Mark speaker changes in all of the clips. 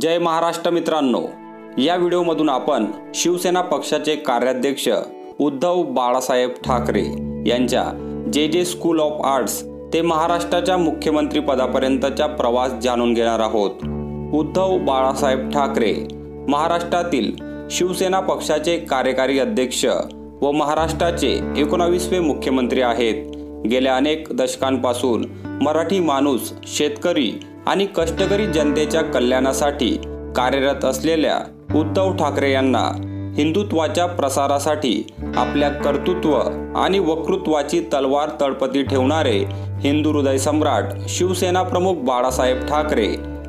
Speaker 1: जय महाराष्ट्र मित्रांनो. या व्हिडिओमधून आपण शिवसेना पक्षाचे कार्याध्यक्ष उद्धव बाळासाहेब ठाकरे यांच्या जे जे स्कूल ऑफ आर्ट्स ते महाराष्ट्राच्या मुख्यमंत्री पदापर्यंतचा प्रवास जाणून घेणार आहोत. उद्धव बाळासाहेब ठाकरे महाराष्ट्रातील शिवसेना पक्षाचे कार्यकारी अध्यक्ष व महाराष्ट्राचे एकोणावीसवे मुख्यमंत्री आहेत. गेल्या अनेक दशकांपासून मराठी माणूस शेतकरी आणि कष्टकरी जनतेच्या कल्याणासाठी कार्यरत असलेल्या उद्धव ठाकरे यांना हिंदुत्वाच्या प्रसारासाठी आपल्या कर्तृत्व आणि वक्तृत्वाची तलवार तळपती ठेवणारे हिंदू हृदय सम्राट शिवसेना प्रमुख बाळासाहेब ठाकरे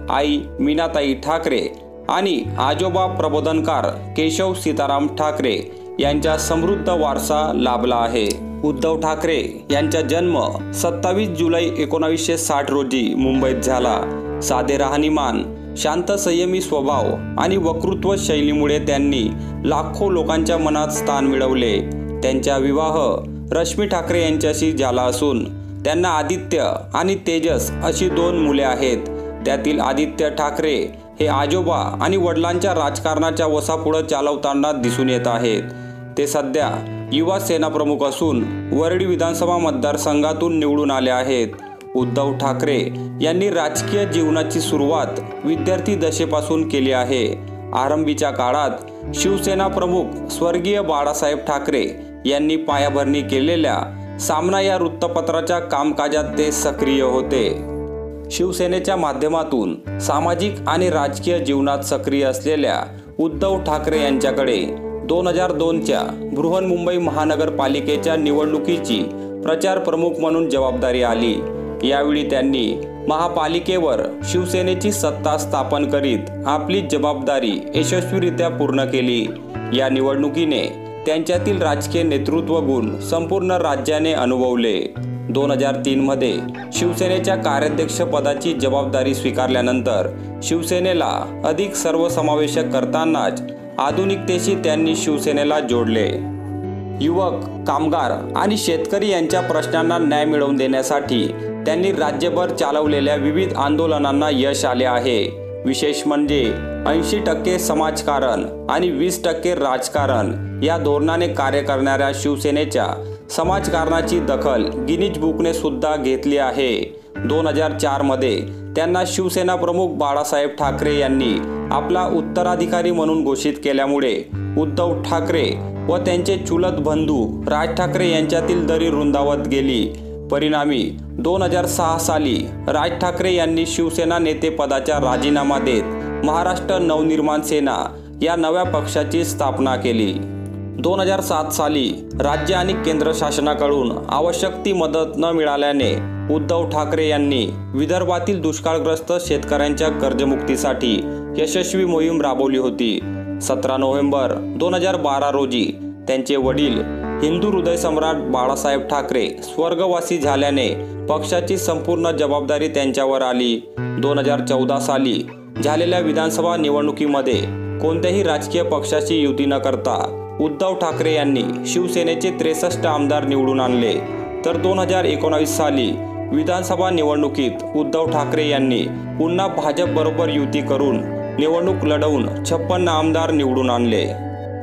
Speaker 1: आई मीनाताई ठाकरे आणि आजोबा प्रबोधनकार केशव सीताराम ठाकरे यांचा समृद्ध वारसा लाभला आहे. उद्धव ठाकरे यांचा जन्म सत्तावीस जुलै एकोणावीसशे साठ रोजी मुंबईत झाला. साधे राहणीमान शांत संयमी स्वभाव आणि वक्तृत्व शैलीमुळे त्यांनी लाखो लोकांच्या मनात स्थान मिळवले. त्यांचा विवाह रश्मी ठाकरे यांच्याशी झाला असून त्यांना आदित्य आणि तेजस अशी दोन मुले आहेत. त्यातील आदित्य ठाकरे हे आजोबा आणि वडिलांच्या राजकारणाच्या वसापुढं चालवताना दिसून येत आहेत. ते सध्या युवा सेना प्रमुख असून वरळी विधानसभा मतदारसंघातून निवडून आले आहेत. उद्धव ठाकरे यांनी राजकीय जीवनाची सुरुवात विद्यार्थी दशेपासून केली आहे. आरंभीच्या काळात शिवसेना प्रमुख स्वर्गीय बाळासाहेब ठाकरे यांनी पायाभरणी केलेल्या सामना या वृत्तपत्राच्या कामकाजात ते सक्रिय होते. शिवसेनेच्या माध्यमातून सामाजिक आणि राजकीय जीवनात सक्रिय असलेल्या उद्धव ठाकरे यांच्याकडे दोन हजार दोनच्या बृहन्मुंबई महानगरपालिकेच्या निवडणुकीची प्रचार प्रमुख म्हणून जबाबदारी आली. यावेळी त्यांनी महापालिकेवर शिवसेनेची सत्ता स्थापन करीत आपली जबाबदारी यशस्वीरित्या पूर्ण केली. या निवडणुकीने त्यांच्यातील राजकीय नेतृत्व गुण संपूर्ण राज्याने अनुभवले. दोन हजार तीनमध्ये शिवसेनेच्या कार्याध्यक्षपदाची जबाबदारी स्वीकारल्यानंतर शिवसेनेला अधिक सर्वसमावेशक करतानाच आधुनिकतेशी त्यांनी शिवसेनेला जोडले. युवक कामगार आणि शेतकरी यांच्या प्रश्नांना न्याय मिळवून देण्यासाठी त्यांनी राज्यभर चालवलेल्या विविध आंदोलनांना यश आले आहे. विशेष म्हणजे ऐंशी टक्के समाजकारण आणि वीस टक्के राजकारण या धोरणाने कार्य करणाऱ्या शिवसेनेच्या समाजकारणाची दखल गिनीज बुकने सुद्धा घेतली आहे. दोन हजार चारमध्ये त्यांना शिवसेना प्रमुख बाळासाहेब ठाकरे यांनी आपला उत्तराधिकारी म्हणून घोषित केल्यामुळे उद्धव ठाकरे व त्यांचे चुलत बंधू राज ठाकरे यांच्यातील दरी रुंदावत गेली. परिणामी दोन हजार सहा साली राज ठाकरे यांनी शिवसेना नेतेपदाचा राजीनामा देत महाराष्ट्र नवनिर्माण सेना या नव्या पक्षाची स्थापना केली. दोन हजार सात साली राज्य आणि केंद्र शासनाकडून आवश्यक ती मदत न मिळाल्याने उद्धव ठाकरे यांनी विदर्भातील दुष्काळग्रस्त शेतकऱ्यांच्या कर्जमुक्तीसाठी यशस्वी मोहीम राबवली होती. सतरा नोव्हेंबर दोन हजार बारा रोजी त्यांचे वडील हिंदू हृदय सम्राट बाळासाहेब ठाकरे स्वर्गवासी झाल्याने पक्षाची संपूर्ण जबाबदारी त्यांच्यावर आली. दोन हजार चौदा साली झालेल्या विधानसभा निवडणुकीमध्ये कोणत्याही राजकीय पक्षाची युती न करता उद्धव ठाकरे यांनी शिवसेनेचे त्रेसष्ट आमदार निवडून आणले. तर दोन हजार एकोणावीस साली विधानसभा निवडणुकीत उद्धव ठाकरे यांनी पुन्हा भाजपबरोबर युती करून निवडणूक लढवून छप्पन्न आमदार निवडून आणले.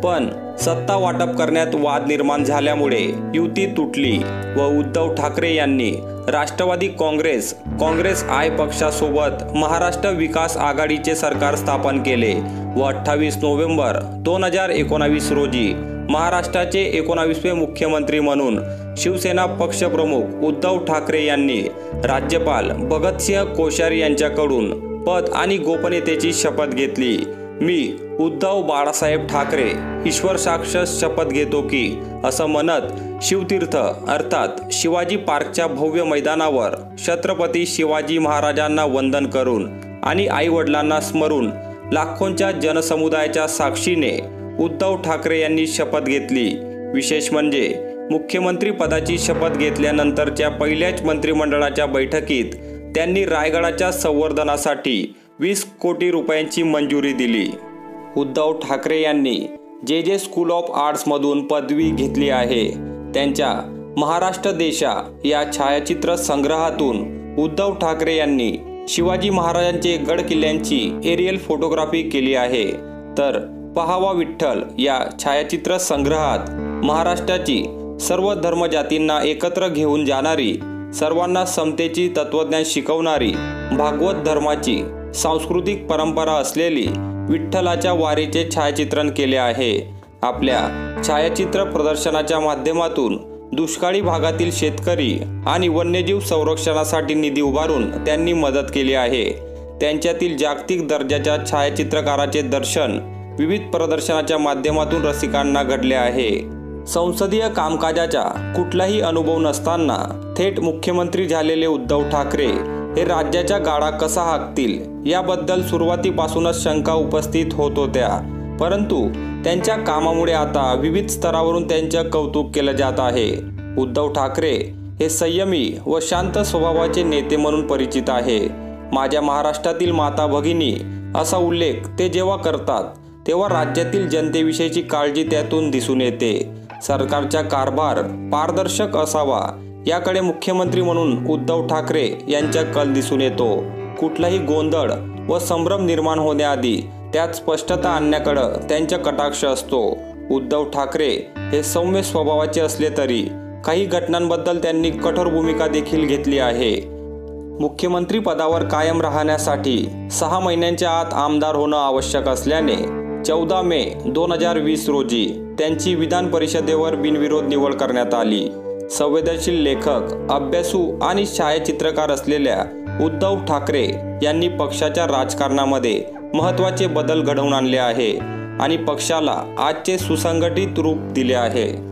Speaker 1: पण सत्ता वाटप करण्यात वाद निर्माण झाल्यामुळे युती तुटली व उद्धव ठाकरे यांनी राष्ट्रवादी काँग्रेस काँग्रेस आय पक्षासोबत महाराष्ट्र विकास आघाडीचे सरकार स्थापन केले व अठ्ठावीस नोव्हेंबर दोन हजार एकोणावीस रोजी महाराष्ट्राचे एकोणावीसवे मुख्यमंत्री म्हणून शिवसेना पक्षप्रमुख उद्धव ठाकरे यांनी राज्यपाल भगतसिंह कोश्यारी यांच्याकडून पद आणि गोपनीयतेची शपथ घेतली. मी उद्धव बाळासाहेब ठाकरे ईश्वर साक्षस शपथ घेतो की असं म्हणत शिवतीर्थ अर्थात शिवाजी पार्कच्या भव्य मैदानावर छत्रपती शिवाजी महाराजांना वंदन करून आणि आई वडिलांना स्मरून लाखोंच्या जनसमुदायाच्या साक्षीने उद्धव ठाकरे यांनी शपथ घेतली. विशेष म्हणजे मुख्यमंत्री पदाची शपथ घेतल्यानंतरच्या पहिल्याच मंत्रिमंडळाच्या बैठकीत त्यांनी रायगडाच्या संवर्धनासाठी वीस कोटी रुपयांची मंजुरी दिली. उद्धव ठाकरे यांनी जे जे स्कूल ऑफ आर्ट्समधून पदवी घेतली आहे त्यांच्या महाराष्ट्र देशा या छायाचित्र संग्रहातून उद्धव ठाकरे यांनी शिवाजी महाराजांचे गड किल्ल्यांची एरियल फोटोग्राफी केली आहे. तर पहावा विठ्ठल या छायाचित्र संग्रहात महाराष्ट्राची सर्व धर्मजातींना एकत्र घेऊन जाणारी सर्वांना समतेची तत्वज्ञान शिकवणारी भागवत धर्माची सांस्कृतिक परंपरा असलेली विठ्ठलाच्या वारीचे छायाचित्रण केले आहे. आपल्या छायाचित्र प्रदर्शनाच्या माध्यमातून दुष्काळी भागातील शेतकरी आणि वन्यजीव संरक्षणासाठी निधी उभारून त्यांनी मदत केली आहे. त्यांच्यातील जागतिक दर्जाच्या छायाचित्रकाराचे दर्शन विविध प्रदर्शनाच्या माध्यमातून रसिकांना घडले आहे. संसदीय कामकाजाचा कुठलाही अनुभव नसताना थेट मुख्यमंत्री झालेले उद्धव ठाकरे हे राज्याच्या गाडा कसा हाकतील? याबद्दल सुरुवातीपासूनच शंका उपस्थित होत होत्या. परंतु त्यांच्या कामामुळे आता विविध स्तरावरून त्यांचं कौतुक केलं जात आहे. उद्धव ठाकरे हे संयमी व शांत स्वभावाचे नेते म्हणून परिचित आहे. माझ्या महाराष्ट्रातील माता भगिनी असा उल्लेख ते जेव्हा करतात तेव्हा राज्यातील जनतेविषयीची काळजी त्यातून दिसून येते. सरकारचा कारभार पारदर्शक असावा याकडे मुख्यमंत्री म्हणून उद्धव ठाकरे यांच्या कल दिसून येतो. कुठलाही गोंधळ व संभ्रम निर्माण होण्याआधी त्यात स्पष्टता आणण्याकडं त्यांचा कटाक्ष असतो. उद्धव ठाकरे हे सौम्य स्वभावाचे असले तरी काही घटनांबद्दल त्यांनी कठोर भूमिका देखील घेतली आहे. मुख्यमंत्री पदावर कायम राहण्यासाठी सहा महिन्यांच्या आत आमदार होणं आवश्यक असल्याने चौदा मे दोन हजार वीस रोजी त्यांची विधान परिषदेवर बिनविरोध निवड करण्यात आली. संवेदनशील लेखक अभ्यासू आणि छायाचित्रकार असलेल्या उद्धव ठाकरे यांनी पक्षाच्या राजकारणामध्ये महत्त्वाचे बदल घडवून आणले आहे आणि पक्षाला आजचे सुसंघटित रूप दिले आहे.